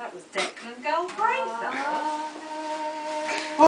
That was Declan Galbraith. Ah.